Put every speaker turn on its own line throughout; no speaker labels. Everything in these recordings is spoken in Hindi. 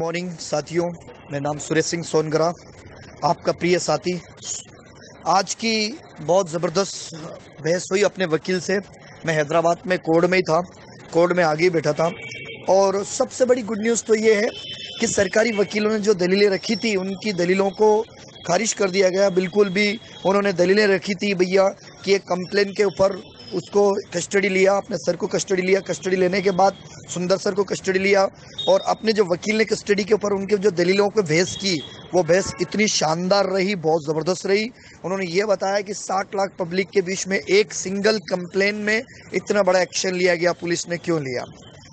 मॉर्निंग साथियों, मेरा नाम सुरेश सिंह सोनगरा, आपका प्रिय साथी। आज की बहुत ज़बरदस्त बहस हुई अपने वकील से। मैं हैदराबाद में कोर्ट में ही था कोर्ट में आगे बैठा था। और सबसे बड़ी गुड न्यूज़ तो ये है कि सरकारी वकीलों ने जो दलीलें रखी थी, उनकी दलीलों को खारिज कर दिया गया। बिल्कुल भी उन्होंने दलीलें रखी थी, भैया, कि एक कंप्लेन के ऊपर उसको कस्टडी लिया, अपने सर को कस्टडी लिया। कस्टडी लेने के बाद सुंदर सर को कस्टडी लिया और अपने जो वकील ने कस्टडी के ऊपर उनके जो दलीलों को बहस की, वो बहस इतनी शानदार रही, बहुत ज़बरदस्त रही। उन्होंने ये बताया कि 60 लाख पब्लिक के बीच में एक सिंगल कंप्लेन में इतना बड़ा एक्शन लिया गया, पुलिस ने क्यों लिया?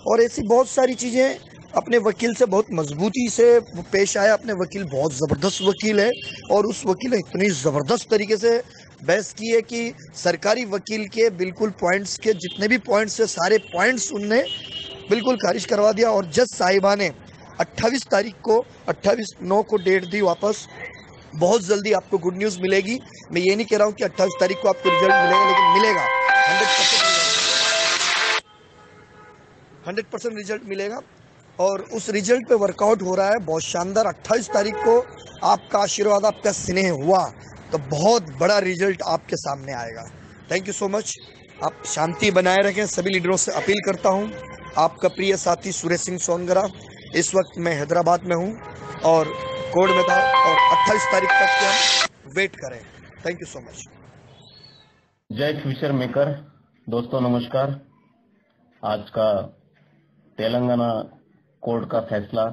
और ऐसी बहुत सारी चीज़ें अपने वकील से बहुत मजबूती से पेश आया। अपने वकील बहुत ज़बरदस्त वकील है और उस वकील ने इतनी ज़बरदस्त तरीके से बहस की है कि सरकारी वकील के बिल्कुल पॉइंट्स के, जितने भी पॉइंट्स है, सारे पॉइंट्स उनने बिल्कुल खारिज करवा दिया और जज साहिबा ने 28 तारीख को 28 नौ को डेट दी वापस। बहुत जल्दी आपको गुड न्यूज़ मिलेगी। मैं ये नहीं कह रहा हूँ कि 28 तारीख को आपको रिज़ल्ट मिलेगा, लेकिन मिलेगा। हंड्रेड परसेंट रिज़ल्ट मिलेगा। और उस रिज़ल्ट पे वर्कआउट हो रहा है। बहुत शानदार। 28 तारीख को आपका आशीर्वाद, आपका स्नेह हुआ। तो बहुत बड़ा रिज़ल्ट आपके सामने आएगा। थैंक यू सो मच आप शांति बनाए रखें। सभी लीडरों से अपील करता हूँ। आपका प्रिय साथी सुरेश सिंह सोनगरा, इस वक्त मैं हैदराबाद में हूँ और कोर्ट में था और 28 तारीख तक हम वेट करें। थैंक यू सो मच
जय फ्यूचर मेकर दोस्तों, नमस्कार। आज का तेलंगाना कोर्ट का फैसला,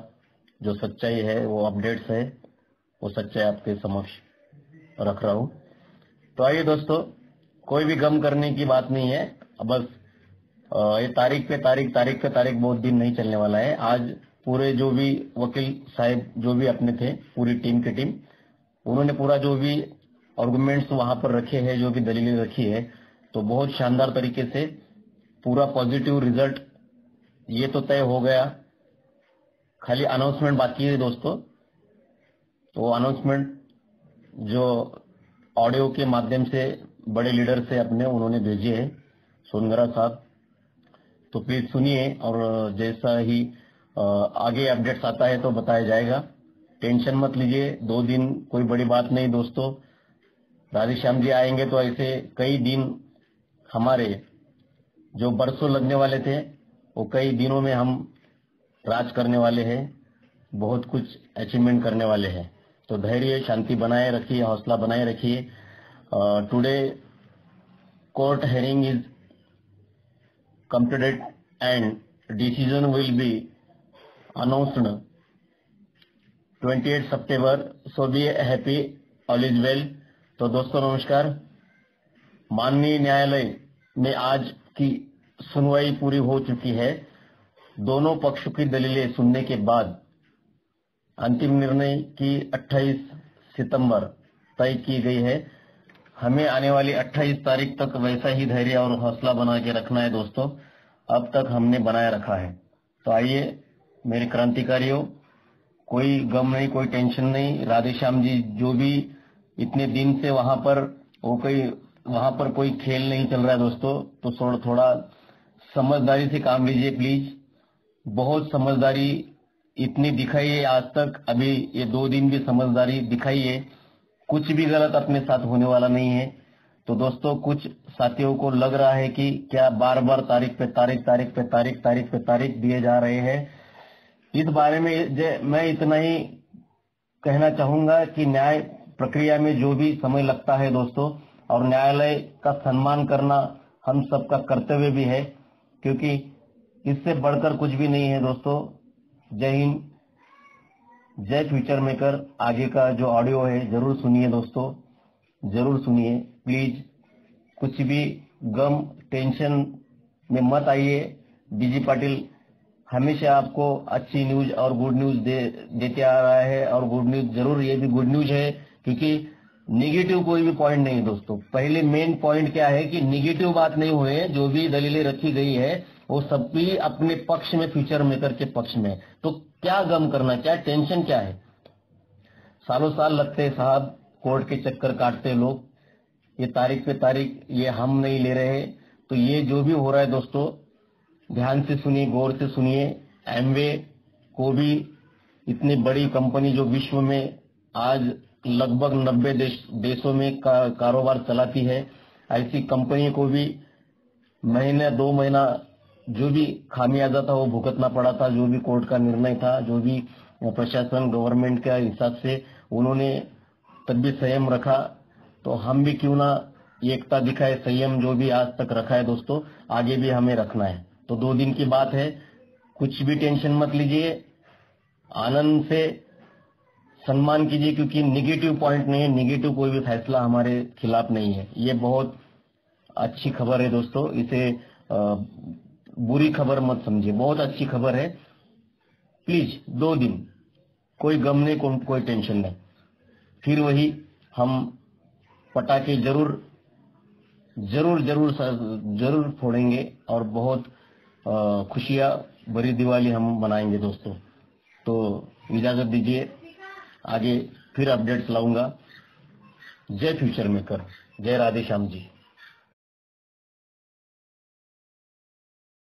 जो सच्चाई है, वो अपडेट्स है। वो सच्चाई आपके समक्ष। रख रहा हूँ। तो आइए दोस्तों, कोई भी गम करने की बात नहीं है। बस ये तारीख पे तारीख तारीख पे तारीख बहुत दिन नहीं चलने वाला है। आज पूरे जो भी वकील साहब, जो भी अपने थे, पूरी टीम की टीम, उन्होंने पूरा जो भी आर्गुमेंट्स वहाँ पर रखे हैं, जो भी दलीलें रखी है तो बहुत शानदार तरीके से पूरा पॉजिटिव रिज़ल्ट ये तो तय हो गया। खाली अनाउंसमेंट बाकी है दोस्तों। तो अनाउंसमेंट जो ऑडियो के माध्यम से बड़े लीडर से अपने उन्होंने भेजे है, सोनगरा साहब। तो प्लीज़ सुनिए और जैसा ही आगे अपडेट्स आता है तो बताया जाएगा। टेंशन मत लीजिए, दो दिन कोई बड़ी बात नहीं दोस्तों। राधेश्याम जी आएँगे तो ऐसे कई दिन हमारे जो बरसों लगने वाले थे, वो कई दिनों में हम राज करने वाले हैं, बहुत कुछ अचीवमेंट करने वाले हैं। तो धैर्य, शांति बनाए रखिए, हौसला बनाए रखिए। Today court hearing is completed and decision will be announced 28 September so be happy all is well तो दोस्तों, नमस्कार। माननीय न्यायालय में आज की सुनवाई पूरी हो चुकी है। दोनों पक्षों की दलीलें सुनने के बाद अंतिम निर्णय की 28 सितंबर तय की गई है। हमें आने वाली 28 तारीख तक वैसा ही धैर्य और हौसला बना के रखना है दोस्तों। अब तक हमने बनाए रखा है। तो आइए, मेरे क्रांतिकारियों, कोई गम नहीं, कोई टेंशन नहीं। राधेश्याम जी जो भी इतने दिन से वहाँ पर, वो कोई, वहाँ पर कोई खेल नहीं चल रहा है दोस्तों तो थोड़ा थोड़ा समझदारी से काम लीजिए, प्लीज़। बहुत समझदारी इतनी दिखाई है आज तक, अभी ये दो दिन भी समझदारी दिखाई है कुछ भी गलत अपने साथ होने वाला नहीं है। तो दोस्तों, कुछ साथियों को लग रहा है कि क्या बार बार तारीख पे तारीख तारीख पे तारीख तारीख पे तारीख दिए जा रहे हैं। इस बारे में मैं इतना ही कहना चाहूँगा कि न्याय प्रक्रिया में जो भी समय लगता है दोस्तों, और न्यायालय का सम्मान करना हम सबका कर्तव्य भी है, क्योंकि इससे बढ़कर कुछ भी नहीं है दोस्तों। जय हिंद। जय फ्यूचर मेकर आगे का जो ऑडियो है ज़रूर सुनिए दोस्तों। ज़रूर सुनिए प्लीज़ कुछ भी गम टेंशन में मत आइए। बीजी पाटिल हमेशा आपको अच्छी न्यूज़ और गुड न्यूज़ दे, देते आ रहा है और गुड न्यूज़ ज़रूर ये भी गुड न्यूज़ है क्योंकि निगेटिव कोई भी पॉइंट नहीं दोस्तों। पहले मेन पॉइंट क्या है कि निगेटिव बात नहीं हुए जो भी दलीलें रखी गई है वो सब भी अपने पक्ष में फ्यूचर मेकर के पक्ष में तो क्या गम करना क्या टेंशन क्या है? सालों साल लगते साहब कोर्ट के चक्कर काटते लोग। ये तारीख पे तारीख ये हम नहीं ले रहे तो ये जो भी हो रहा है दोस्तों ध्यान से सुनिए गौर से सुनिए। एमवे को भी इतनी बड़ी कंपनी जो विश्व में आज लगभग 90 देश देशों में का, कारोबार चलाती है। ऐसी कंपनी को भी महीने दो महीना जो भी खामियाजा था वो भुगतना पड़ा था जो भी कोर्ट का निर्णय था जो भी प्रशासन गवर्नमेंट के हिसाब से उन्होंने तब भी संयम रखा। तो हम भी क्यों ना एकता दिखाए संयम जो भी आज तक रखा है दोस्तों आगे भी हमें रखना है। तो दो दिन की बात है कुछ भी टेंशन मत लीजिए। आनंद से सम्मान कीजिए क्योंकि निगेटिव पॉइंट नहीं है निगेटिव कोई भी फैसला हमारे खिलाफ नहीं है। ये बहुत अच्छी खबर है दोस्तों इसे आ, बुरी खबर मत समझिए। बहुत अच्छी खबर है। प्लीज़ दो दिन। कोई गम नहीं को, कोई टेंशन नहीं। फिर वही हम पटाखे ज़रूर ज़रूर ज़रूर ज़रूर फोड़ेंगे और बहुत खुशियाँ बड़ी दिवाली हम मनाएँगे दोस्तों। तो इजाज़त दीजिए। आगे फिर अपडेट्स लाऊँगा। जय फ्यूचर मेकर जय राधे श्याम जी।